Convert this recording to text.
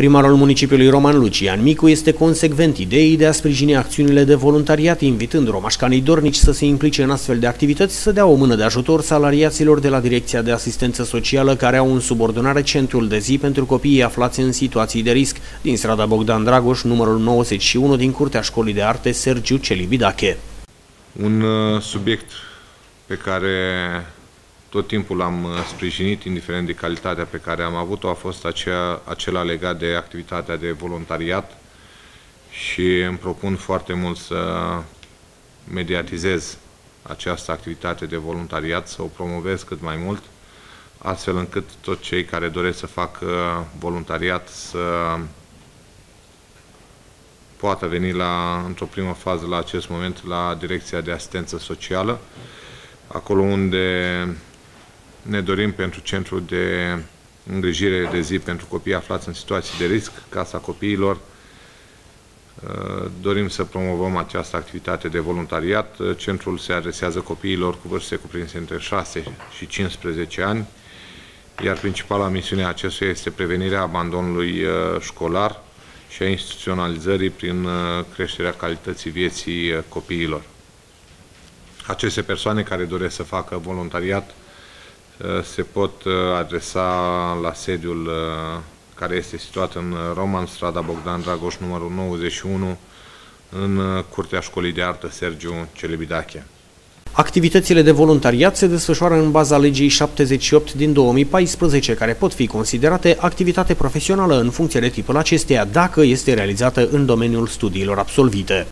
Primarul municipiului Roman Lucian Micu este consecvent ideii de a sprijini acțiunile de voluntariat, invitând romașcanii dornici să se implice în astfel de activități, să dea o mână de ajutor salariaților de la Direcția de Asistență Socială care au în subordonare centrul de zi pentru copiii aflați în situații de risc din strada Bogdan Dragoș, numărul 91 din Curtea Școlii de Arte Sergiu Celibidache. Un uh, subiect pe care tot timpul am uh, sprijinit, indiferent de calitatea pe care am avut-o, a fost acea, acela legat de activitatea de voluntariat și îmi propun foarte mult să mediatizez această activitate de voluntariat, să o promovez cât mai mult, astfel încât toți cei care doresc să facă voluntariat să poată veni la, într-o primă fază la acest moment la Direcția de Asistență Socială, acolo unde ne dorim pentru centrul de îngrijire de zi pentru copii aflați în situații de risc, Casa Copiilor. Uh, dorim să promovăm această activitate de voluntariat. Centrul se adresează copiilor cu vârste cuprinse între 6 și 15 ani, iar principala misiune a acestuia este prevenirea abandonului uh, școlar și a instituționalizării prin uh, creșterea calității vieții copiilor. Aceste persoane care doresc să facă voluntariat Uh, se pot uh, adresa la sediul uh, care este situat în Roman, strada Bogdan Dragoș, numărul 91, în Curtea Școlii de Artă Sergiu Celebidache. Activitățile de voluntariat se desfășoară în baza legii 78 din 2014, care pot fi considerate activitate profesională în funcție de tipul acesteia, dacă este realizată în domeniul studiilor absolvite.